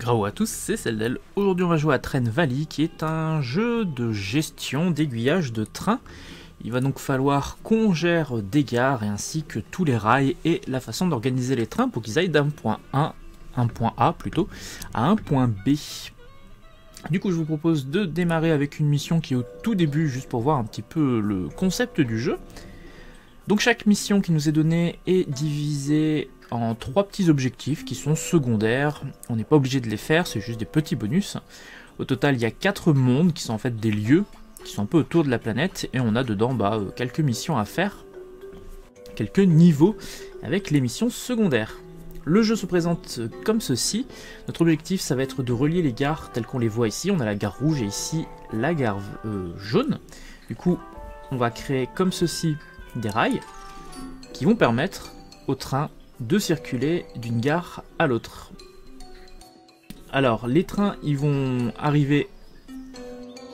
Grao à tous, c'est Celdel. Aujourd'hui on va jouer à Train Valley qui est un jeu de gestion d'aiguillage de train. Il va donc falloir qu'on gère des gares et ainsi que tous les rails et la façon d'organiser les trains pour qu'ils aillent d'un point A, un point A plutôt, à un point B. Du coup je vous propose de démarrer avec une mission qui est au tout début juste pour voir un petit peu le concept du jeu. Donc chaque mission qui nous est donnée est divisée en trois petits objectifs qui sont secondaires. On n'est pas obligé de les faire, c'est juste des petits bonus. Au total, il y a quatre mondes qui sont en fait des lieux qui sont un peu autour de la planète et on a dedans bah, euh, quelques missions à faire, quelques niveaux avec les missions secondaires. Le jeu se présente comme ceci. Notre objectif, ça va être de relier les gares telles qu'on les voit ici. On a la gare rouge et ici la gare euh, jaune. Du coup, on va créer comme ceci des rails qui vont permettre au train de circuler d'une gare à l'autre. Alors, les trains, ils vont arriver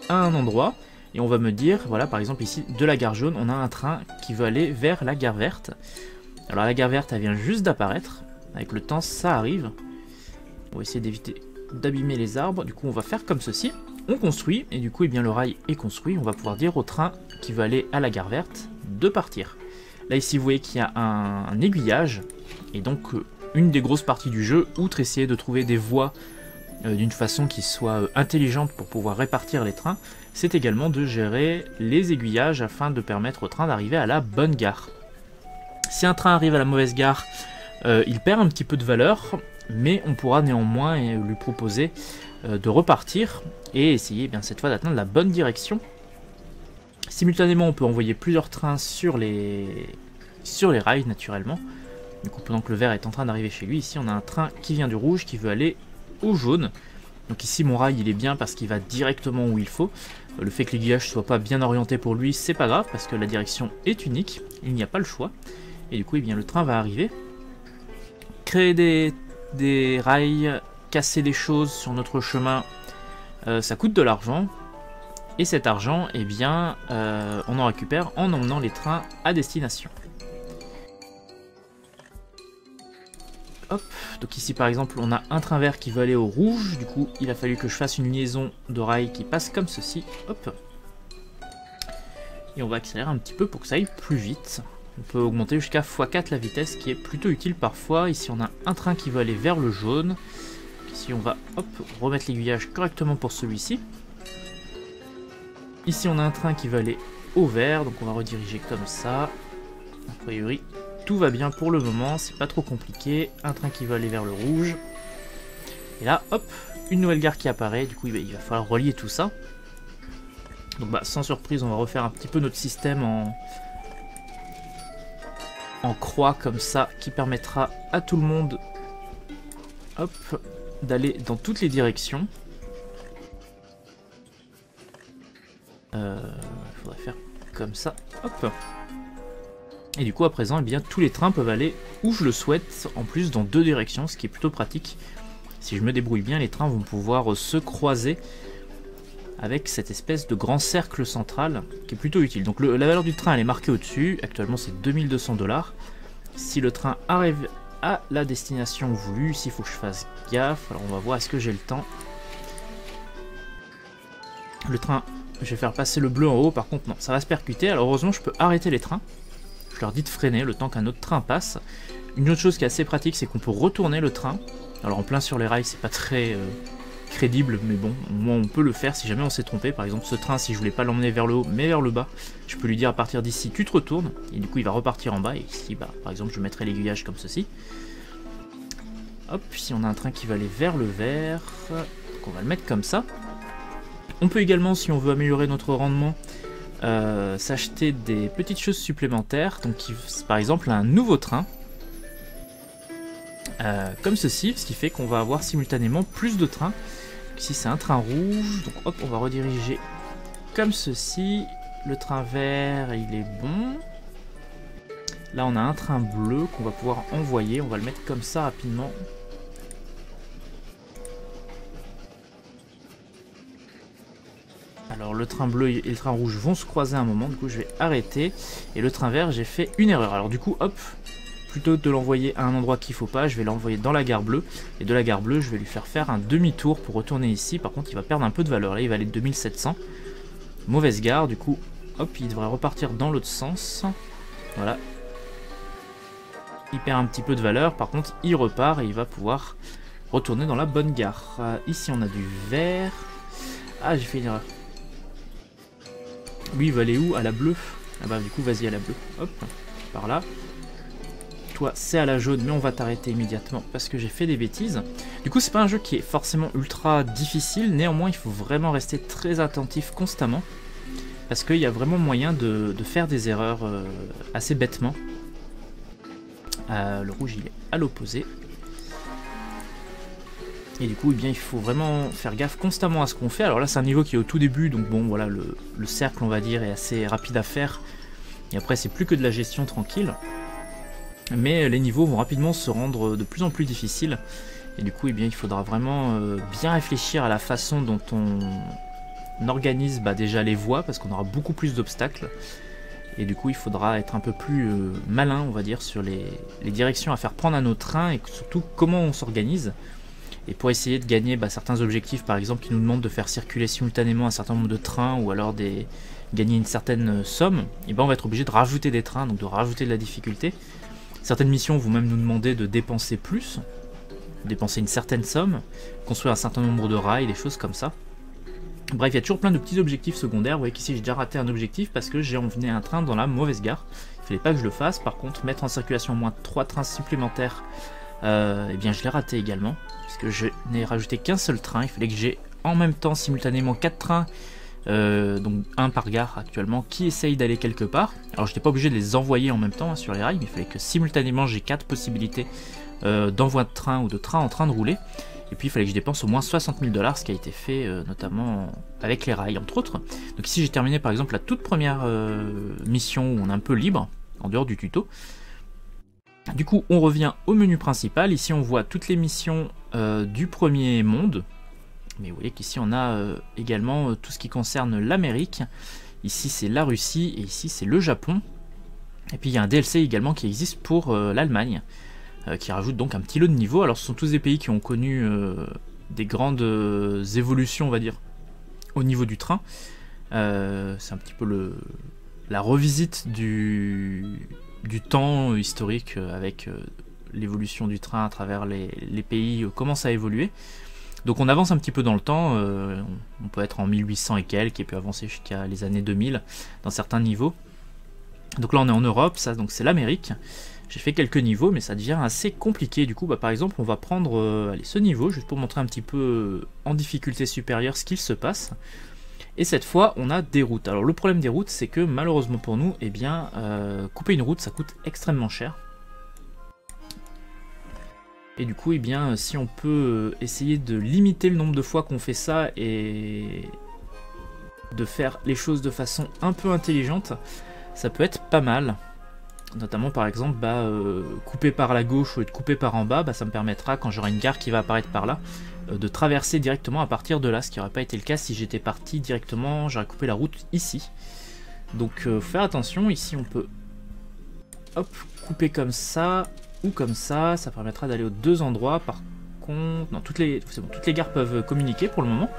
à un endroit, et on va me dire, voilà, par exemple ici, de la gare jaune, on a un train qui veut aller vers la gare verte. Alors la gare verte, elle vient juste d'apparaître. Avec le temps, ça arrive. On va essayer d'éviter d'abîmer les arbres. Du coup, on va faire comme ceci. On construit, et du coup, eh bien, le rail est construit. On va pouvoir dire au train qui veut aller à la gare verte de partir. Là, ici, vous voyez qu'il y a un aiguillage et donc, euh, une des grosses parties du jeu, outre essayer de trouver des voies euh, d'une façon qui soit euh, intelligente pour pouvoir répartir les trains, c'est également de gérer les aiguillages afin de permettre au train d'arriver à la bonne gare. Si un train arrive à la mauvaise gare, il perd un petit peu de valeur, mais on pourra néanmoins lui proposer de repartir et essayer eh bien, cette fois d'atteindre la bonne direction. Simultanément, on peut envoyer plusieurs trains sur les, sur les rails naturellement. Du pendant que le vert est en train d'arriver chez lui, ici on a un train qui vient du rouge qui veut aller au jaune. Donc ici mon rail il est bien parce qu'il va directement où il faut. Euh, le fait que l'aiguillage soit pas bien orienté pour lui, c'est pas grave parce que la direction est unique, il n'y a pas le choix. Et du coup, eh bien, le train va arriver. Créer des, des rails, casser des choses sur notre chemin, euh, ça coûte de l'argent. Et cet argent, eh bien, euh, on en récupère en emmenant les trains à destination. Hop, donc ici par exemple on a un train vert qui veut aller au rouge, du coup il a fallu que je fasse une liaison de rails qui passe comme ceci, hop. Et on va accélérer un petit peu pour que ça aille plus vite. On peut augmenter jusqu'à x4 la vitesse qui est plutôt utile parfois. Ici on a un train qui veut aller vers le jaune. Ici on va hop, remettre l'aiguillage correctement pour celui-ci. Ici on a un train qui veut aller au vert, donc on va rediriger comme ça. A priori tout va bien pour le moment, c'est pas trop compliqué. Un train qui va aller vers le rouge. Et là, hop, une nouvelle gare qui apparaît. Du coup, il va falloir relier tout ça. Donc bah, sans surprise, on va refaire un petit peu notre système en, en croix comme ça, qui permettra à tout le monde hop, d'aller dans toutes les directions. Euh, il faudrait faire comme ça, hop. Et du coup, à présent, eh bien, tous les trains peuvent aller où je le souhaite, en plus dans deux directions, ce qui est plutôt pratique. Si je me débrouille bien, les trains vont pouvoir se croiser avec cette espèce de grand cercle central qui est plutôt utile. Donc la valeur du train, elle est marquée au-dessus. Actuellement, c'est 2200 dollars. Si le train arrive à la destination voulue, s'il faut que je fasse gaffe, alors on va voir est-ce que j'ai le temps? Le train, je vais faire passer le bleu en haut, par contre non, ça va se percuter. Alors heureusement, je peux arrêter les trains. Je leur dis de freiner le temps qu'un autre train passe. Une autre chose qui est assez pratique, c'est qu'on peut retourner le train. Alors en plein sur les rails, c'est pas très euh, crédible, mais bon, au moins on peut le faire si jamais on s'est trompé. Par exemple, ce train, si je voulais pas l'emmener vers le haut, mais vers le bas, je peux lui dire à partir d'ici, tu te retournes, et du coup il va repartir en bas. Et ici, bah, par exemple, je mettrai l'aiguillage comme ceci. Hop, si on a un train qui va aller vers le vert, donc on va le mettre comme ça. On peut également, si on veut améliorer notre rendement, euh, s'acheter des petites choses supplémentaires. Donc par exemple un nouveau train. Euh, comme ceci, ce qui fait qu'on va avoir simultanément plus de trains. Ici c'est un train rouge, donc hop on va rediriger comme ceci. Le train vert il est bon. Là on a un train bleu qu'on va pouvoir envoyer, on va le mettre comme ça rapidement. Le train bleu et le train rouge vont se croiser à un moment, du coup je vais arrêter. Et le train vert, j'ai fait une erreur. Alors du coup, hop, plutôt de l'envoyer à un endroit qu'il faut pas, je vais l'envoyer dans la gare bleue. Et de la gare bleue, je vais lui faire faire un demi-tour pour retourner ici. Par contre, il va perdre un peu de valeur. Là, il va aller de 2700. Mauvaise gare, du coup, hop, il devrait repartir dans l'autre sens. Voilà. Il perd un petit peu de valeur. Par contre, il repart et il va pouvoir retourner dans la bonne gare. Euh, ici, on a du vert. Ah, j'ai fait une erreur. Lui, il va aller où? À la bleue. Ah bah, du coup, vas-y à la bleue. Hop, par là. Toi, c'est à la jaune, mais on va t'arrêter immédiatement parce que j'ai fait des bêtises. Du coup, c'est pas un jeu qui est forcément ultra difficile. Néanmoins, il faut vraiment rester très attentif constamment. Parce qu'il y a vraiment moyen de, faire des erreurs euh, assez bêtement. Euh, le rouge, il est à l'opposé. Et du coup, eh bien, il faut vraiment faire gaffe constamment à ce qu'on fait. Alors là, c'est un niveau qui est au tout début, donc bon, voilà, le, cercle, on va dire, est assez rapide à faire. Et après, c'est plus que de la gestion tranquille. Mais les niveaux vont rapidement se rendre de plus en plus difficiles. Et du coup, eh bien, il faudra vraiment euh, bien réfléchir à la façon dont on organise bah, déjà les voies, parce qu'on aura beaucoup plus d'obstacles. Et du coup, il faudra être un peu plus euh, malin, on va dire, sur les, les, directions à faire prendre à nos trains et surtout comment on s'organise. Et pour essayer de gagner bah, certains objectifs, par exemple, qui nous demandent de faire circuler simultanément un certain nombre de trains ou alors gagner une certaine euh, somme, et ben on va être obligé de rajouter des trains, donc de rajouter de la difficulté. Certaines missions vont même nous demander de dépenser plus, dépenser une certaine somme, construire un certain nombre de rails, des choses comme ça. Bref, il y a toujours plein de petits objectifs secondaires. Vous voyez qu'ici j'ai déjà raté un objectif parce que j'ai emmené un train dans la mauvaise gare. Il fallait pas que je le fasse. Par contre, mettre en circulation au moins 3 trains supplémentaires, euh, eh bien je l'ai raté également que je n'ai rajouté qu'un seul train. Il fallait que j'ai en même temps simultanément quatre trains, euh, donc un par gare actuellement, qui essayent d'aller quelque part. Alors je n'étais pas obligé de les envoyer en même temps hein, sur les rails, mais il fallait que simultanément j'ai quatre possibilités euh, d'envoi de train ou de train en train de rouler. Et puis il fallait que je dépense au moins 60 000 dollars, ce qui a été fait euh, notamment avec les rails entre autres. Donc ici j'ai terminé par exemple la toute première mission où on est un peu libre, en dehors du tuto. Du coup, on revient au menu principal. Ici, on voit toutes les missions euh, du premier monde. Mais vous voyez qu'ici, on a euh, également euh, tout ce qui concerne l'Amérique. Ici, c'est la Russie et ici, c'est le Japon. Et puis, il y a un DLC également qui existe pour l'Allemagne, qui rajoute donc un petit lot de niveau. Alors, ce sont tous des pays qui ont connu des grandes évolutions, on va dire, au niveau du train. c'est un petit peu la revisite du, du temps historique euh, avec euh, l'évolution du train à travers les, pays euh, commence à évoluer. Donc on avance un petit peu dans le temps, on peut être en 1800 et quelques, et puis avancer jusqu'à les années 2000 dans certains niveaux. Donc là on est en Europe, ça donc c'est l'Amérique. J'ai fait quelques niveaux, mais ça devient assez compliqué. Du coup, bah, par exemple, on va prendre allez, ce niveau, juste pour montrer un petit peu en difficulté supérieure ce qu'il se passe. Et cette fois, on a des routes. Alors le problème des routes, c'est que malheureusement pour nous, eh bien, euh, couper une route, ça coûte extrêmement cher. Et du coup, eh bien, si on peut essayer de limiter le nombre de fois qu'on fait ça et de faire les choses de façon un peu intelligente, ça peut être pas mal. Notamment par exemple, bah, euh, couper par la gauche ou être coupé par en bas, bah, ça me permettra quand j'aurai une gare qui va apparaître par là, euh, de traverser directement à partir de là, ce qui n'aurait pas été le cas si j'étais parti directement, j'aurais coupé la route ici. Donc euh, faire attention, ici on peut couper comme ça ou comme ça, ça permettra d'aller aux deux endroits. Par contre, non, toutes les, toutes les gares peuvent communiquer pour le moment.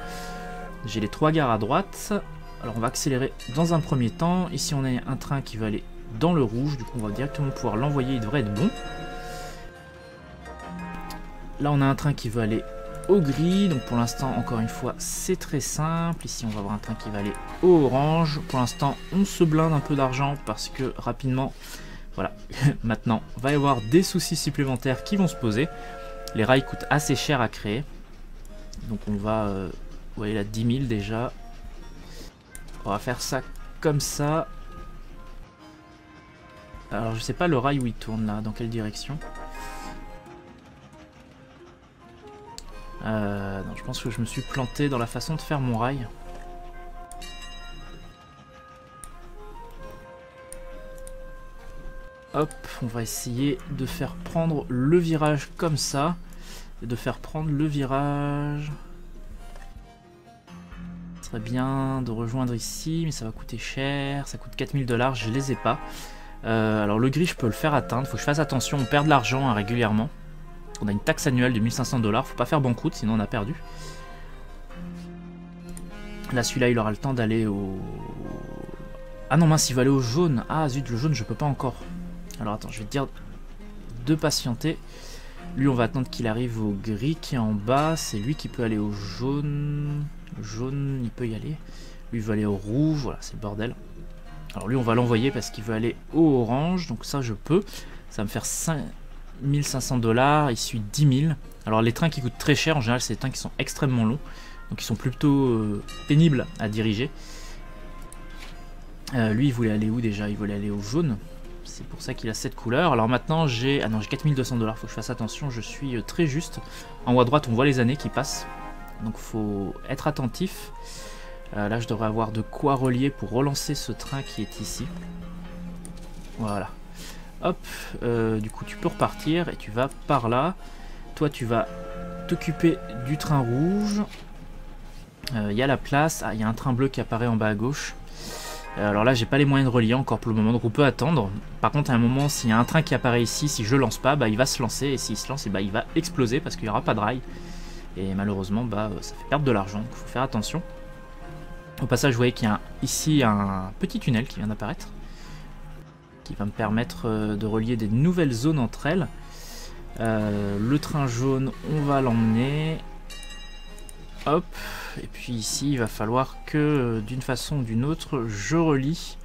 J'ai les trois gares à droite. Alors on va accélérer dans un premier temps. Ici on a un train qui va aller dans le rouge, du coup on va directement pouvoir l'envoyer, il devrait être bon. Là on a un train qui va aller au gris. Donc pour l'instant, encore une fois, c'est très simple. Ici, on va avoir un train qui va aller au orange. Pour l'instant, on se blinde un peu d'argent parce que rapidement, voilà, maintenant, va y avoir des soucis supplémentaires qui vont se poser. Les rails coûtent assez cher à créer. Donc on va, vous voyez là, 10 000 déjà. On va faire ça comme ça. Alors je sais pas le rail où il tourne là, dans quelle direction. Euh, non, je pense que je me suis planté dans la façon de faire mon rail. Hop, on va essayer de faire prendre le virage comme ça. Et de faire prendre le virage... Ce serait bien de rejoindre ici, mais ça va coûter cher. Ça coûte 4000 dollars, je les ai pas. Euh, alors le gris, je peux le faire atteindre. Faut que je fasse attention, on perd de l'argent hein, régulièrement. On a une taxe annuelle de 1500 dollars. Faut pas faire banqueroute, sinon on a perdu. Là, celui-là, il aura le temps d'aller au... Ah non, mince, il va aller au jaune. Ah zut, le jaune, je peux pas encore. Alors attends, je vais te dire de patienter. Lui, on va attendre qu'il arrive au gris qui est en bas. C'est lui qui peut aller au jaune. jaune, il peut y aller. Lui, il veut aller au rouge. Voilà, c'est le bordel. Alors lui, on va l'envoyer parce qu'il veut aller au orange. Donc ça, je peux. Ça va me faire 5500 dollars. Il suit 10 000. Alors les trains qui coûtent très cher, en général, c'est des trains qui sont extrêmement longs. Donc ils sont plutôt euh, pénibles à diriger. Euh, lui, il voulait aller où déjà? Il voulait aller au jaune. C'est pour ça qu'il a cette couleur. Alors maintenant, j'ai... Ah non, j'ai 4200 dollars. Faut que je fasse attention. Je suis euh, très juste. En haut à droite, on voit les années qui passent. Donc faut être attentif. Là, je devrais avoir de quoi relier pour relancer ce train qui est ici. Voilà. Hop. du coup, tu peux repartir et tu vas par là. Toi, tu vas t'occuper du train rouge. Il euh, y a la place. Ah, il y a un train bleu qui apparaît en bas à gauche. Euh, alors là, j'ai pas les moyens de relier encore pour le moment, donc on peut attendre. Par contre, à un moment, s'il y a un train qui apparaît ici, si je lance pas, bah, il va se lancer. Et s'il se lance, eh bah, il va exploser parce qu'il n'y aura pas de rail. Et malheureusement, bah, ça fait perdre de l'argent. Il faut faire attention. Au passage, vous voyez qu'il y a ici un petit tunnel qui vient d'apparaître. Qui va me permettre euh, de relier des nouvelles zones entre elles. le train jaune, on va l'emmener. Hop. Et puis ici, il va falloir que, euh, d'une façon ou d'une autre, je relie.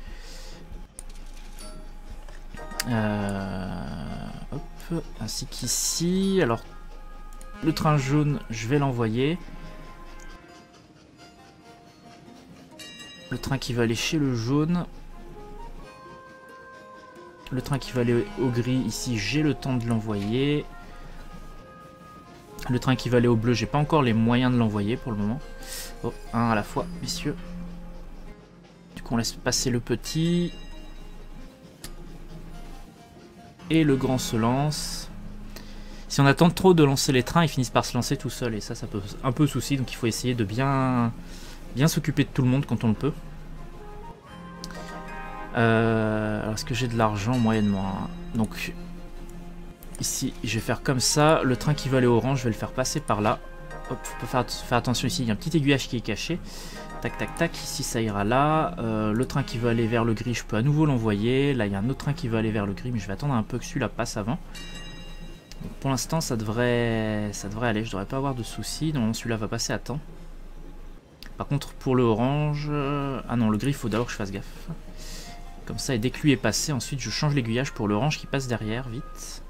Euh, hop. Ainsi qu'ici. Alors, le train jaune, je vais l'envoyer. Le train qui va aller chez le jaune. Le train qui va aller au gris, ici, j'ai le temps de l'envoyer. Le train qui va aller au bleu, j'ai pas encore les moyens de l'envoyer pour le moment. Oh, un à la fois, messieurs. Du coup, on laisse passer le petit. Et le grand se lance. Si on attend trop de lancer les trains, ils finissent par se lancer tout seuls. Et ça, ça peut un peu souci. Donc il faut essayer de bien, bien s'occuper de tout le monde quand on le peut. Euh, alors, est-ce que j'ai de l'argent moyennement hein Donc, Ici, je vais faire comme ça. Le train qui va aller orange, je vais le faire passer par là. Hop, faut faire, faire attention ici, il y a un petit aiguillage qui est caché. Tac, tac, tac. Ici, ça ira là. Euh, le train qui va aller vers le gris, je peux à nouveau l'envoyer. Là, il y a un autre train qui va aller vers le gris, mais je vais attendre un peu que celui-là passe avant. pour l'instant, ça devrait, ça devrait aller. Je devrais pas avoir de soucis. Non, celui-là va passer à temps. Par contre, pour le orange... Euh, ah non, le gris, il faut d'abord que je fasse gaffe. Comme ça, et dès que lui est passé, ensuite, je change l'aiguillage pour l'orange qui passe derrière, vite.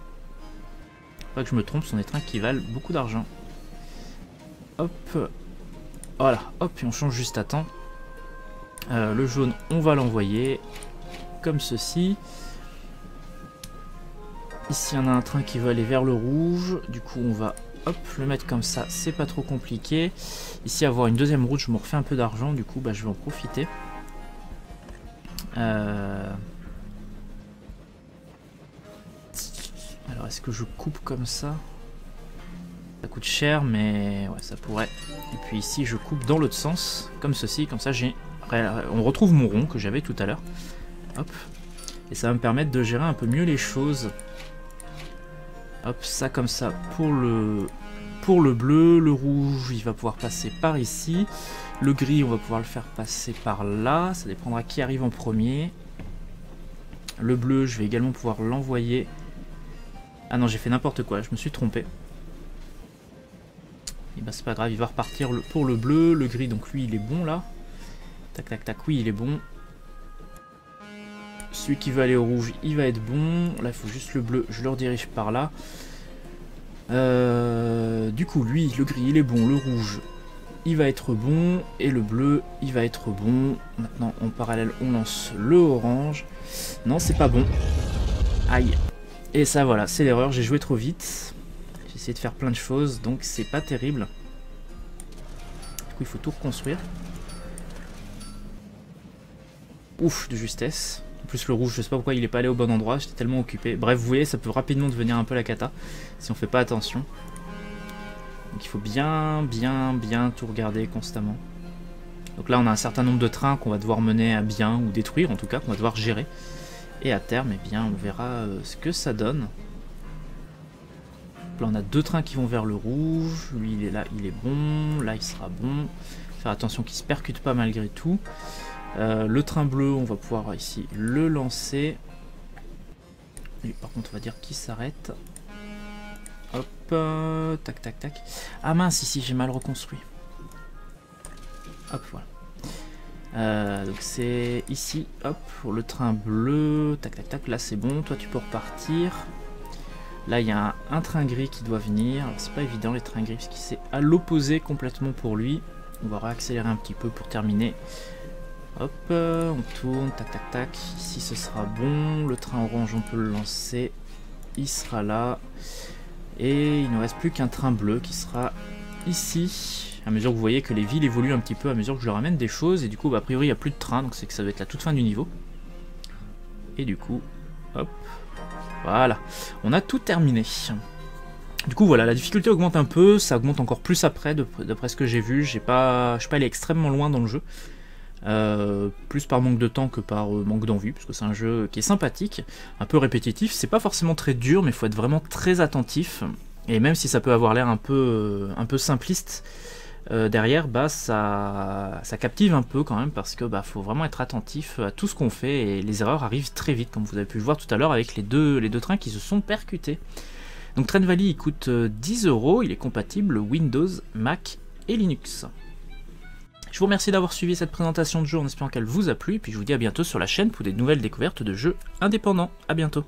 Pas que je me trompe, des trains qui valent beaucoup d'argent. Hop. Voilà, hop, et on change juste à temps. Euh, le jaune, on va l'envoyer comme ceci. Ici, on a un train qui va aller vers le rouge. Du coup, on va hop, le mettre comme ça. C'est pas trop compliqué. Ici, avoir une deuxième route, je me refais un peu d'argent. Du coup, bah, je vais en profiter. Euh... Alors est-ce que je coupe comme ça? Ça coûte cher mais ouais ça pourrait. Et puis ici je coupe dans l'autre sens, comme ceci, comme ça j'ai... On retrouve mon rond que j'avais tout à l'heure. Hop. Et ça va me permettre de gérer un peu mieux les choses. Hop, ça comme ça pour le, pour le bleu. Le rouge, il va pouvoir passer par ici. Le gris, on va pouvoir le faire passer par là. Ça dépendra qui arrive en premier. Le bleu, je vais également pouvoir l'envoyer ah non, j'ai fait n'importe quoi, je me suis trompé. Et eh ben, c'est pas grave, il va repartir pour le bleu, le gris, donc lui il est bon là. Tac tac tac, oui il est bon. Celui qui veut aller au rouge, il va être bon. Là il faut juste le bleu, je le redirige par là. Euh, du coup lui, le gris il est bon, le rouge il va être bon et le bleu il va être bon. Maintenant en parallèle on lance le orange. Non c'est pas bon. Aïe. Et ça voilà, c'est l'erreur, j'ai joué trop vite. J'ai essayé de faire plein de choses, donc c'est pas terrible. Du coup il faut tout reconstruire. Ouf, de justesse. Plus le rouge, je sais pas pourquoi il est pas allé au bon endroit, j'étais tellement occupé. Bref, vous voyez, ça peut rapidement devenir un peu la cata, si on fait pas attention. Donc il faut bien, bien, bien tout regarder constamment. Donc là on a un certain nombre de trains qu'on va devoir mener à bien, ou détruire en tout cas, qu'on va devoir gérer. Et à terme, eh bien, on verra ce que ça donne. Là, on a deux trains qui vont vers le rouge. Lui, il est là, il est bon. Là, il sera bon. Faire attention qu'il se percute pas malgré tout. Le train bleu, on va pouvoir ici le lancer. Par contre, on va dire qu'il s'arrête. Hop, euh, tac, tac, tac. Ah mince, ici, j'ai mal reconstruit. Hop, voilà. Euh, donc c'est ici, hop, pour le train bleu, tac, tac, tac, là c'est bon, toi tu peux repartir. Là il y a un, train gris qui doit venir, c'est pas évident les trains gris, parce qu'il c'est à l'opposé complètement pour lui. On va réaccélérer un petit peu pour terminer. Hop, on tourne, tac tac tac. Ici ce sera bon. Le train orange, on peut le lancer. Il sera là. Et il ne reste plus qu'un train bleu qui sera ici. À mesure que vous voyez que les villes évoluent un petit peu, à mesure que je leur amène des choses. Et du coup, bah, a priori, il n'y a plus de train. Donc c'est que ça va être la toute fin du niveau. Et du coup, hop. Voilà. On a tout terminé. Du coup voilà, la difficulté augmente un peu, ça augmente encore plus après, d'après ce que j'ai vu, j'ai pas, je suis pas allé extrêmement loin dans le jeu. Euh, plus par manque de temps que par euh, manque d'envie, parce que c'est un jeu qui est sympathique, un peu répétitif, c'est pas forcément très dur, mais il faut être vraiment très attentif, et même si ça peut avoir l'air un peu, euh, un peu simpliste, derrière, bah, ça, ça captive un peu quand même, parce que bah, faut vraiment être attentif à tout ce qu'on fait, et les erreurs arrivent très vite, comme vous avez pu le voir tout à l'heure avec les deux, les deux trains qui se sont percutés. Donc Train Valley il coûte 10 euros, il est compatible Windows, Mac et Linux. Je vous remercie d'avoir suivi cette présentation de jeu en espérant qu'elle vous a plu, et puis je vous dis à bientôt sur la chaîne pour des nouvelles découvertes de jeux indépendants. A bientôt